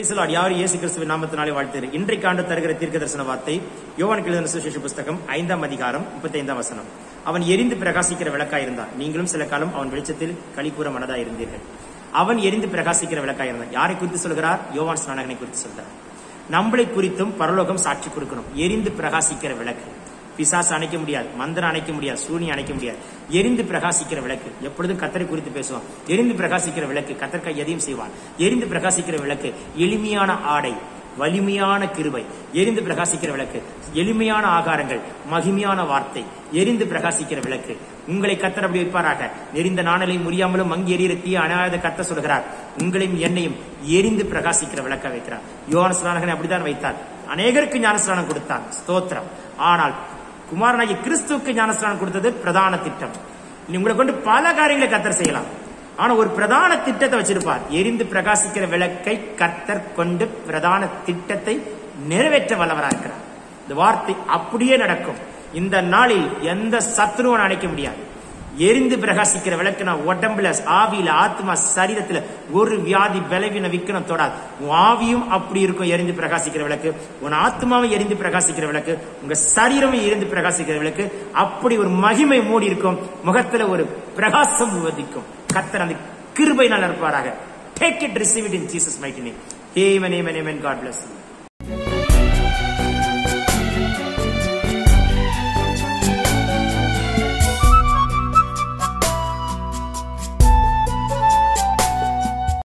Praise யார் இயேசு கிறிஸ்துவின் நாமத்தினாலே வாழ்த்துகிறேன். இன்றைக்கு ஆண்டு தருகிற தீர்க்க தரிசன வார்த்தை யோவான் எழுதின சுசேஷ புஸ்தகம் ஐந்தாம் அதிகாரம் முப்பத்தைந்தாம் வசனம். அவன் எரிந்து பிரகாசிக்கிற விளக்கா இருந்தான். நீங்களும் சில காலம் அவன் வெளிச்சத்தில் களி கூற இருந்தீர்கள். அவன் எரிந்து பிரகாசிக்கிற விளக்காய் இருந்தான். யாரை குறித்து சொல்கிறார்? யோவான் ஸ்நானகனை குறித்து சொல்கிறார். நம்மளை குறித்தும் பரலோகம் சாட்சி கொடுக்கணும். எரிந்து பிரகாசிக்கிற விளக்கு. பிசாசு அணைக்க முடியாது மந்திரம் அணைக்க முடியாது சூரியன் அணைக்க முடியாது. எரிந்து பிரகாசிக்கிற விளக்கு எப்பொழுதும் கத்தரை குறித்து பேசுவான். எரிந்து பிரகாசிக்கிற விளக்கு கத்தற்கை எதையும் செய்வான் எரிந்து பிரகாசிக்கிற விளக்கு எளிமையான ஆடை வலிமையான கிருபை. எரிந்து பிரகாசிக்கிற விளக்கு எளிமையான ஆகாரங்கள் மகிமையான வார்த்தை. எரிந்து பிரகாசிக்கிற விளக்கு உங்களை கத்தர் அப்படி வைப்பாராக. நெறிந்த நாணலை முறியாமலும் மங்கி எரியிற தீ அனாத கத்த சொல்கிறார். உங்களையும் என்னையும் எரிந்து பிரகாசிக்கிற விளக்க வைக்கிறார். யோகன் ஸ்நானகனை அப்படித்தான் வைத்தார். அநேகருக்கு ஞானஸ்நானம் கொடுத்தார். ஸ்தோத்திரம். ஆனால் குமாரனாகி கிறிஸ்துவுக்கு ஞானஸ்நானம் கொடுத்தது பிரதான திட்டம். இனி உங்களை கொண்டு பல காரியங்களை கத்தர் செய்யலாம். ஆனா ஒரு பிரதான திட்டத்தை வச்சிருப்பார். எரிந்து பிரகாசிக்கிற விளக்கை கத்தர் கொண்டு பிரதான திட்டத்தை நிறைவேற்ற வல்லவராக இருக்கிறார். இந்த வார்த்தை அப்படியே நடக்கும். இந்த நாளில் எந்த சத்துருவன் அணைக்க முடியாது. எரிந்து பிரகாசிக்கிற விளக்குனா உடம்புல ஆவியில ஆத்மா சரீரத்துல ஒரு வியாதி விளைவின விக்கணும் தொடாது. உன் ஆவியும் அப்படி இருக்கும் எரிந்து பிரகாசிக்கிற விளக்கு. உன் ஆத்மாவும் எரிந்து பிரகாசிக்கிற விளக்கு. உங்க சரீரமும் எரிந்து பிரகாசிக்கிற விளக்கு. அப்படி ஒரு மகிமை மூடி இருக்கும். முகத்துல ஒரு பிரகாசம் விவதிக்கும் கத்தர் அந்த கிருபை நல்லா இருப்பாராக take it receive it in Jesus mighty name Amen, amen, God bless.